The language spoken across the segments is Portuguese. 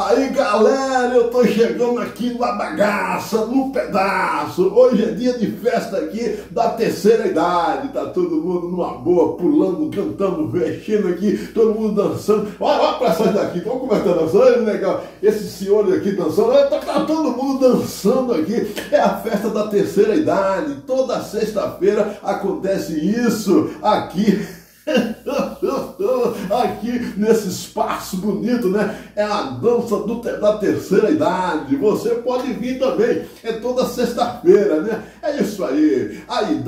Aí galera, eu tô chegando aqui na bagaça, no pedaço. Hoje é dia de festa aqui da terceira idade. Tá todo mundo numa boa, pulando, cantando, mexendo aqui, todo mundo dançando. Olha, olha pra sair daqui, vamos começar olha legal. Esse senhor aqui dançando, olha, tá, tá todo mundo dançando aqui. É a festa da terceira idade. Toda sexta-feira acontece isso aqui. aqui nesse espaço bonito, né? É a dança do, da terceira idade. Você pode vir também. É toda sexta-feira, né?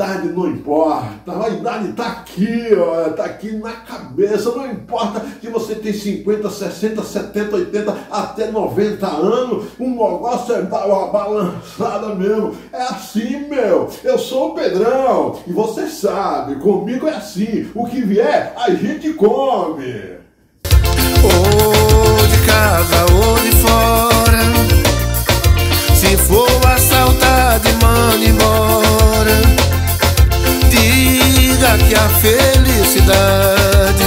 Idade não importa. A idade tá aqui, ó. Tá aqui na cabeça. Não importa que você tem 50, 60, 70, 80, até 90 anos. O negócio é dar uma balançada mesmo. É assim, meu. Eu sou o Pedrão. E você sabe, comigo é assim. O que vier, a gente come. Oh, que a felicidade.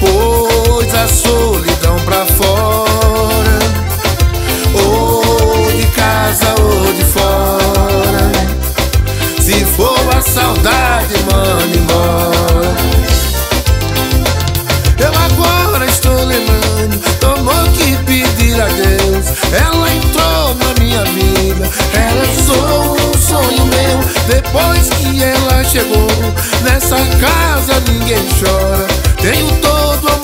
Pois a solidão pra fora, ou de casa ou de fora. Se for a saudade, manda embora. Eu agora estou lembrando, tomou que pedir a Deus. Ela entrou na minha vida, ela sou um sonho meu. Depois que ela chegou nessa casa ninguém chora. Tenho todo